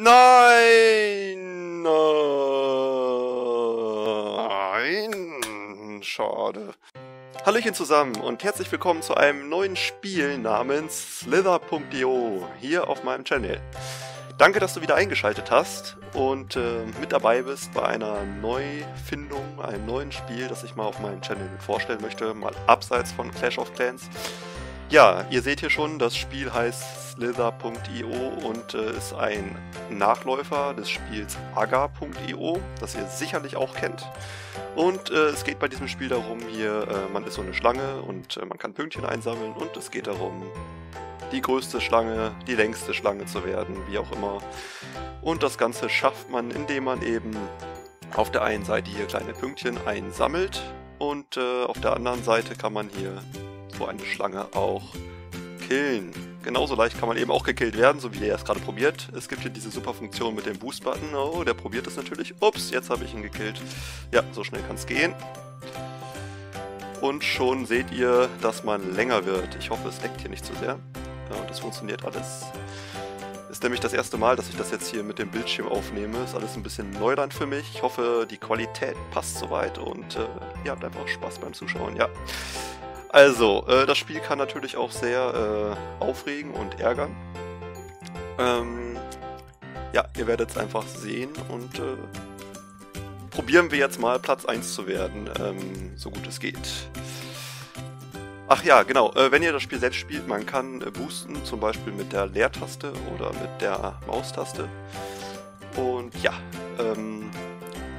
Nein! Nein! Schade. Hallöchen zusammen und herzlich willkommen zu einem neuen Spiel namens Slither.io hier auf meinem Channel. Danke, dass du wieder eingeschaltet hast und äh, mit dabei bist bei einer Neufindung, einem neuen Spiel, das ich mal auf meinem Channel vorstellen möchte, mal abseits von Clash of Clans. Ja, ihr seht hier schon, das Spiel heißt Slither.io und äh, ist ein Nachläufer des Spiels Agar.io, das ihr sicherlich auch kennt. Und äh, es geht bei diesem Spiel darum, hier, äh, man ist so eine Schlange und äh, man kann Pünktchen einsammeln und es geht darum, die größte Schlange, die längste Schlange zu werden, wie auch immer. Und das Ganze schafft man, indem man eben auf der einen Seite hier kleine Pünktchen einsammelt und äh, auf der anderen Seite kann man hier so eine Schlange auch killen. Genauso leicht kann man eben auch gekillt werden, so wie der es gerade probiert. Es gibt hier diese super Funktion mit dem Boost-Button. Oh, der probiert es natürlich. Ups, jetzt habe ich ihn gekillt. Ja, so schnell kann es gehen. Und schon seht ihr, dass man länger wird. Ich hoffe, es leckt hier nicht zu sehr. Ja, das funktioniert alles. Ist nämlich das erste Mal, dass ich das jetzt hier mit dem Bildschirm aufnehme. Ist alles ein bisschen Neuland für mich. Ich hoffe, die Qualität passt soweit und äh, ihr habt einfach Spaß beim Zuschauen. Ja. Also, äh, das Spiel kann natürlich auch sehr äh, aufregen und ärgern. Ähm, ja, ihr werdet es einfach sehen und äh, probieren wir jetzt mal Platz 1 zu werden, ähm, so gut es geht. Ach ja, genau, äh, wenn ihr das Spiel selbst spielt, man kann äh, boosten, zum Beispiel mit der Leertaste oder mit der Maustaste. Und ja, ähm,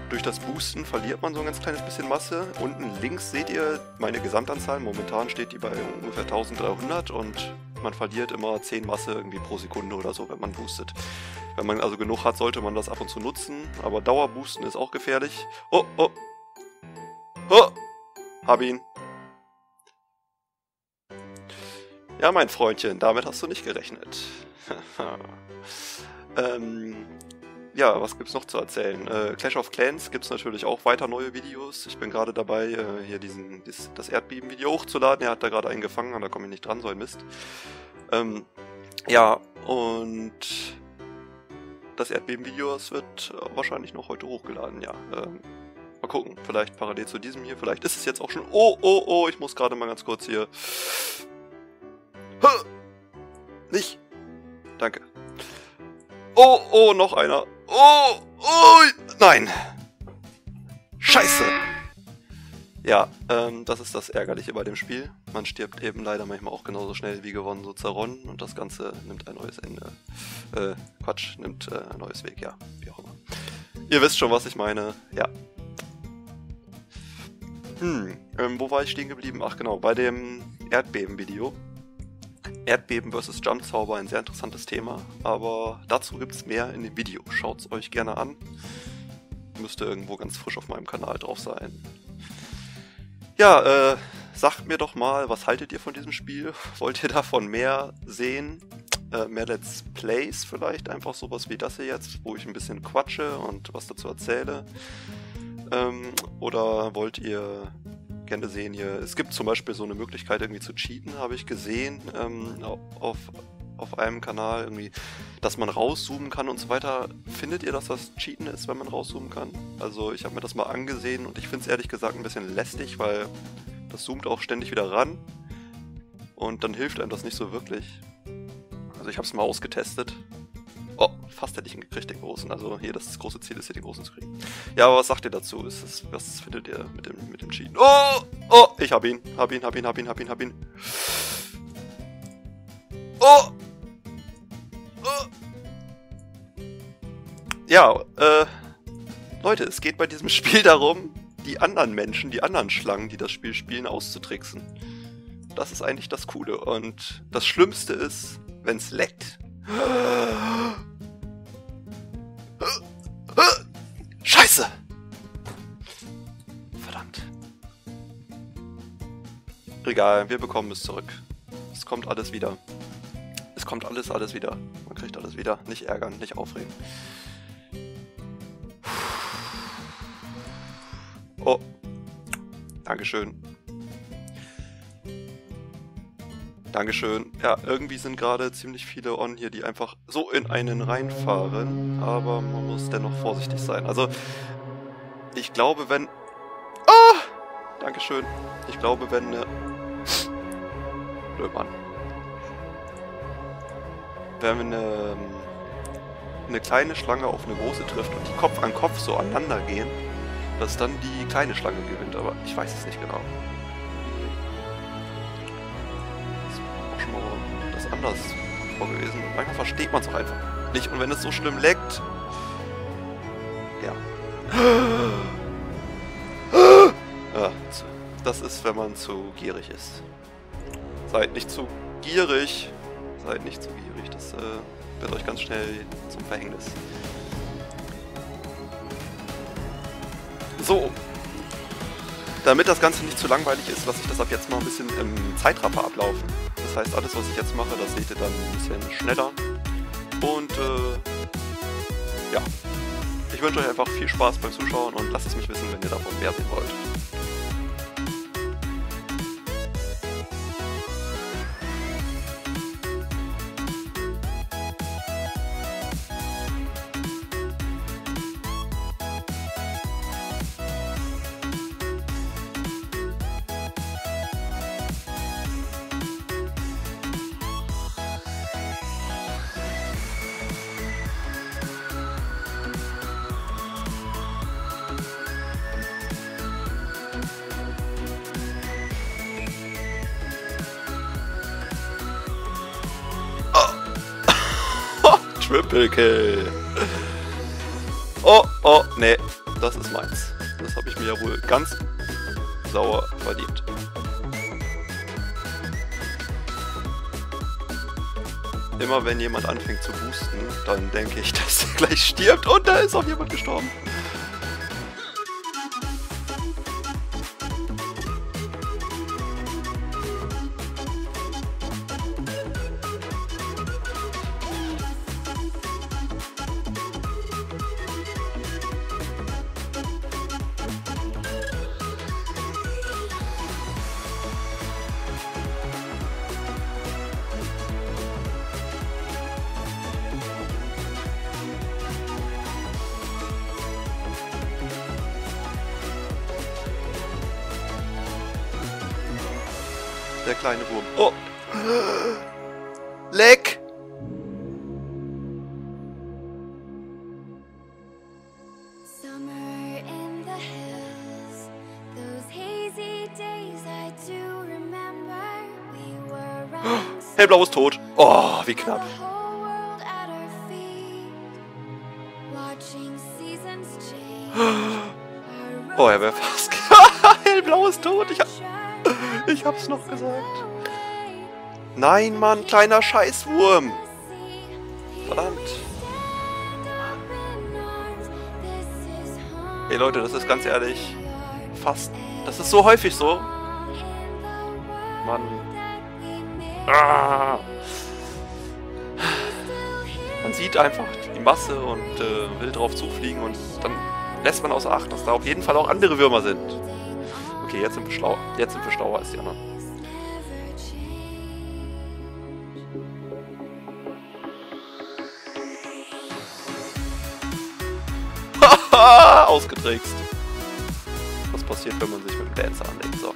durch das Boosten verliert man so ein ganz kleines bisschen Masse. Unten links seht ihr meine Gesamtanzahl. Momentan steht die bei ungefähr 1300 und man verliert immer 10 Masse irgendwie pro Sekunde oder so, wenn man boostet. Wenn man also genug hat, sollte man das ab und zu nutzen. Aber Dauerboosten ist auch gefährlich. Oh, oh. Oh! Hab ihn. Ja, mein Freundchen, damit hast du nicht gerechnet. ähm, ja, was gibt's noch zu erzählen? Äh, Clash of Clans gibt's natürlich auch weiter neue Videos. Ich bin gerade dabei, äh, hier diesen, dies, das Erdbeben-Video hochzuladen. Er hat da gerade einen gefangen, da komme ich nicht dran, so ein Mist. Ähm, ja, und das Erdbeben-Video, wird wahrscheinlich noch heute hochgeladen, ja. Ähm, mal gucken, vielleicht parallel zu diesem hier, vielleicht ist es jetzt auch schon... Oh, oh, oh, ich muss gerade mal ganz kurz hier... Nicht! Danke. Oh, oh, noch einer. Oh, oh, nein. Scheiße. Ja, ähm, das ist das Ärgerliche bei dem Spiel. Man stirbt eben leider manchmal auch genauso schnell wie gewonnen, so zerronnen und das Ganze nimmt ein neues Ende. Äh, Quatsch, nimmt äh, ein neues Weg, ja, wie auch immer. Ihr wisst schon, was ich meine, ja. Hm, ähm, wo war ich stehen geblieben? Ach genau, bei dem Erdbeben-Video. Erdbeben vs. Jumpzauber ein sehr interessantes Thema, aber dazu gibt es mehr in dem Video. Schaut es euch gerne an. Müsste irgendwo ganz frisch auf meinem Kanal drauf sein. Ja, äh, sagt mir doch mal, was haltet ihr von diesem Spiel? Wollt ihr davon mehr sehen? Äh, mehr Let's Plays vielleicht? Einfach sowas wie das hier jetzt, wo ich ein bisschen quatsche und was dazu erzähle? Ähm, oder wollt ihr gerne sehen hier. Es gibt zum Beispiel so eine Möglichkeit irgendwie zu cheaten, habe ich gesehen ähm, auf, auf einem Kanal irgendwie, dass man rauszoomen kann und so weiter. Findet ihr, dass das Cheaten ist, wenn man rauszoomen kann? Also ich habe mir das mal angesehen und ich finde es ehrlich gesagt ein bisschen lästig, weil das zoomt auch ständig wieder ran und dann hilft einem das nicht so wirklich. Also ich habe es mal ausgetestet Oh, fast hätte ich ihn gekriegt, den großen. Also hier, das, große Ziel ist hier, den großen zu kriegen. Ja, aber was sagt ihr dazu? Das, was findet ihr mit dem, mit dem Cheaten? Oh, oh, ich hab ihn, hab ihn, hab ihn, hab ihn, hab ihn, hab ihn. Oh! oh. Ja, äh, Leute, es geht bei diesem Spiel darum, die anderen Menschen, die anderen Schlangen, die das Spiel spielen, auszutricksen. Das ist eigentlich das Coole. Und das Schlimmste ist, wenn es leckt. Egal, wir bekommen es zurück. Es kommt alles wieder. Es kommt alles, alles wieder. Man kriegt alles wieder. Nicht ärgern, nicht aufregen. Oh. Dankeschön. Dankeschön. Ja, irgendwie sind gerade ziemlich viele On hier, die einfach so in einen reinfahren. Aber man muss dennoch vorsichtig sein. Also, ich glaube, wenn... Ah! Dankeschön. Ich glaube, wenn eine... Mann. Wenn eine, eine kleine Schlange auf eine große trifft und die Kopf an Kopf so aneinander gehen, dass dann die kleine Schlange gewinnt. Aber ich weiß es nicht genau. anders vor gewesen. manchmal versteht man es auch einfach nicht. Und wenn es so schlimm leckt... Ja. Das ist, wenn man zu gierig ist. Seid nicht zu gierig. Seid nicht zu gierig. Das äh, wird euch ganz schnell zum Verhängnis. So. Damit das Ganze nicht zu langweilig ist, lasse ich das ab jetzt mal ein bisschen im Zeitraffer ablaufen. Das heißt, alles was ich jetzt mache, das seht ihr dann ein bisschen schneller. Und äh, ja, ich wünsche euch einfach viel Spaß beim Zuschauen und lasst es mich wissen, wenn ihr davon mehr sehen wollt. Triple Kill. Oh, oh, nee. Das ist meins. Das habe ich mir ja wohl ganz sauer verdient. Immer wenn jemand anfängt zu boosten, dann denke ich, dass er gleich stirbt und da ist auch jemand gestorben. Der kleine Wurm. Oh! Leck! Hellblau ist tot. Oh, wie knapp. Oh, er wäre fast... Hellblau ist tot. Ich hab... Ich hab's noch gesagt. Nein, Mann, kleiner Scheißwurm. Verdammt. Ey Leute, das ist ganz ehrlich fast... Das ist so häufig so. Mann. Ah. Man sieht einfach die Masse und äh, will drauf zufliegen und dann lässt man außer Acht, dass da auf jeden Fall auch andere Würmer sind. Okay, jetzt sind wir schlauer. Jetzt sind wir schlauer als die anderen. Haha, ausgetrickst. Was passiert, wenn man sich mit dem Dancer anlegt? So.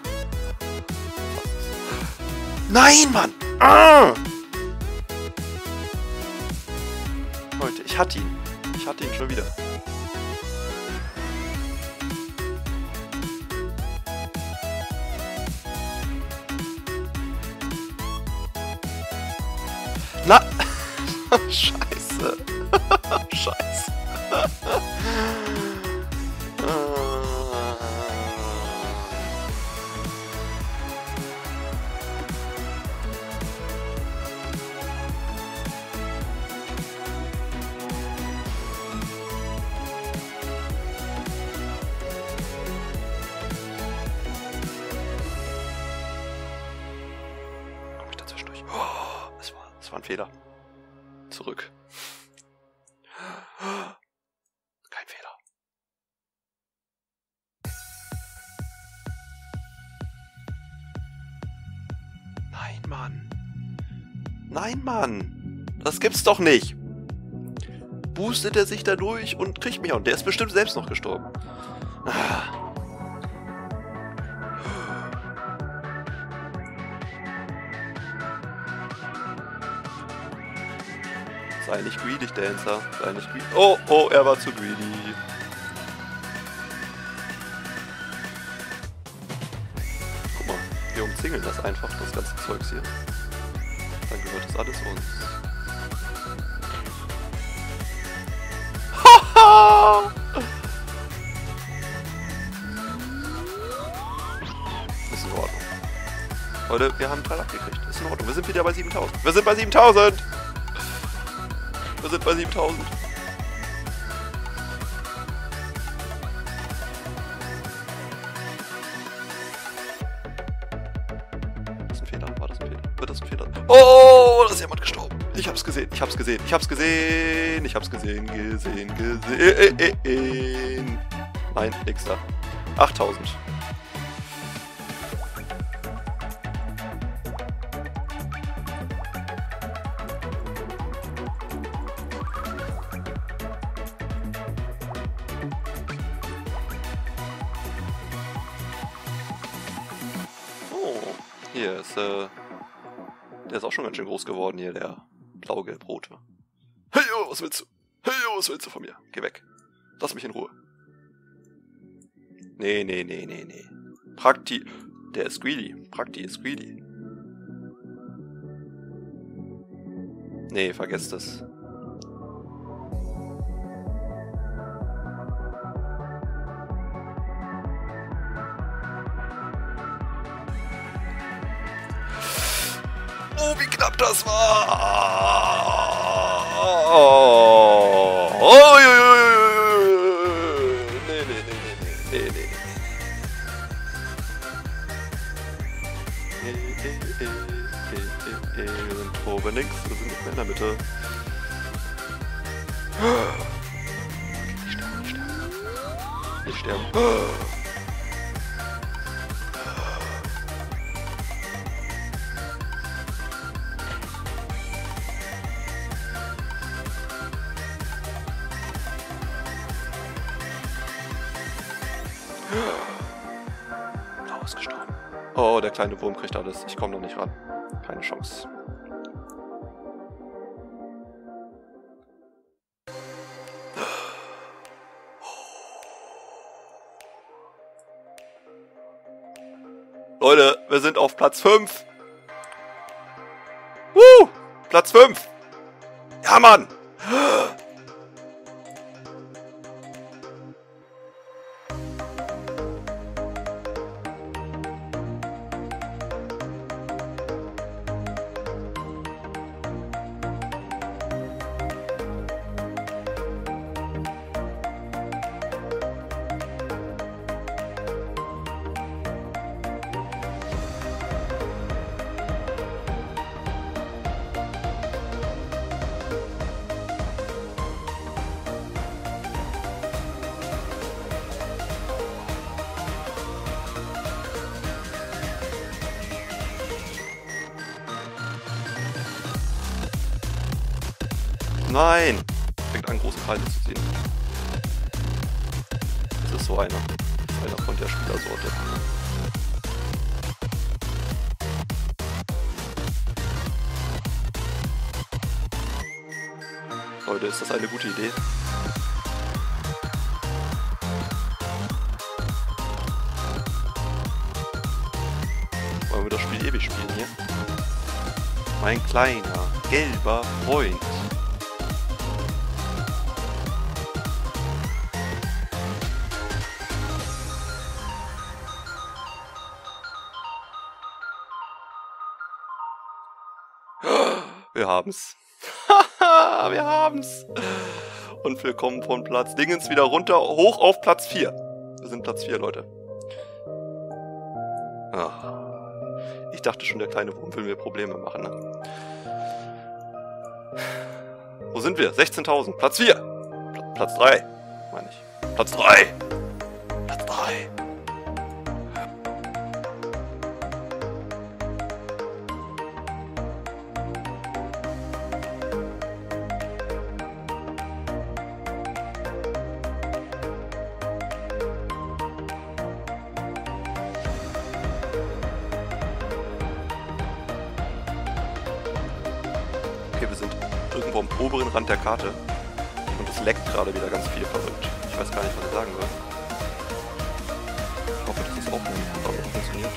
Nein, Mann! Ah! Leute, ich hatte ihn. Ich hatte ihn schon wieder. Na! Scheiße. Ein Fehler. Zurück. Kein Fehler. Nein, Mann. Nein, Mann. Das gibt's doch nicht. Boostet er sich da durch und kriegt mich Und der ist bestimmt selbst noch gestorben. Ah. Sei nicht greedy, Dancer. Sei nicht greedy. Oh, oh, er war zu greedy. Guck mal, wir umzingeln das einfach, das ganze Zeugs hier. Dann gehört das alles uns. Haha! Ist in Ordnung. Leute, wir haben Teil abgekriegt. Ist in Ordnung. Wir sind wieder bei 7000. Wir sind bei 7000! Sind bei 7000. Das ist ein Fehler. War das ein Fehler? Wird das ein Fehler? Oh, da ist jemand gestorben. Ich hab's gesehen, ich hab's gesehen, ich hab's gesehen, ich hab's gesehen, gesehen, gesehen. Nein, nix da. 8000. der ist auch schon ganz schön groß geworden hier, der blau-gelb-rote. Hey, yo, was willst du? Hey, yo, was willst du von mir? Geh weg. Lass mich in Ruhe. Nee, nee, nee, nee, nee. Prakti... Der ist greedy. Prakti ist greedy. Nee, vergesst es. Das war! Oh, oh, nee, nee, nee, nee, nee, nee. Wir sind links, wir sind nicht mehr in der Mitte. Nicht sterben, nicht sterben. Nicht sterben. Ausgestorben. Oh, der kleine Wurm kriegt alles. Ich komme noch nicht ran. Keine Chance. Leute, wir sind auf Platz 5. Woo! Platz 5. Ja, Mann. Nein! Fängt an, große Kreise zu ziehen. Das ist so einer. Einer von der Spielersorte. Leute, ist das eine gute Idee? Wollen wir das Spiel ewig spielen hier? Mein kleiner, gelber Freund. Wir haben's. wir haben's. Und willkommen von Platz Dingens wieder runter, hoch auf Platz 4. Wir sind Platz 4, Leute. Ah. Ich dachte schon, der kleine Wurm will mir Probleme machen, ne? Wo sind wir? 16.000. Platz 4. Pl Platz 3, meine ich. Platz 3. oberen Rand der Karte. Und es leckt gerade wieder ganz viel verrückt. Ich weiß gar nicht, was ich sagen soll. Ich hoffe, dass das auch funktioniert.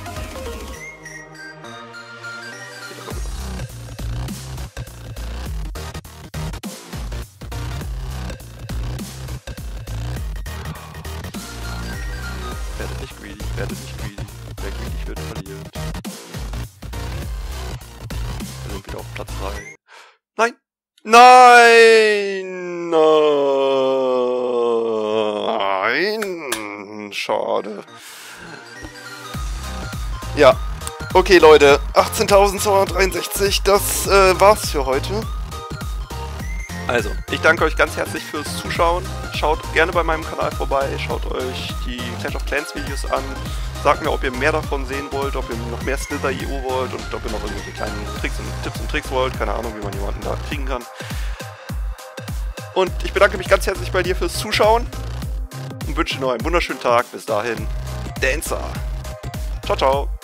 Werdet nicht greedy, werdet nicht greedy. Wer greedy wird, verliert. Wir sind wieder auf Platz 3. Nein! Nein! Nein! Schade. Ja. Okay, Leute. 18.263, das äh, war's für heute. Also, ich danke euch ganz herzlich fürs Zuschauen. Schaut gerne bei meinem Kanal vorbei, schaut euch die Clash of Clans Videos an. Sagt mir, ob ihr mehr davon sehen wollt, ob ihr noch mehr Slither EU wollt und ob ihr noch irgendwelche kleinen Tricks und Tipps und Tricks wollt. Keine Ahnung, wie man jemanden da kriegen kann. Und ich bedanke mich ganz herzlich bei dir fürs Zuschauen und wünsche dir noch einen wunderschönen Tag. Bis dahin, Dancer. Ciao, ciao.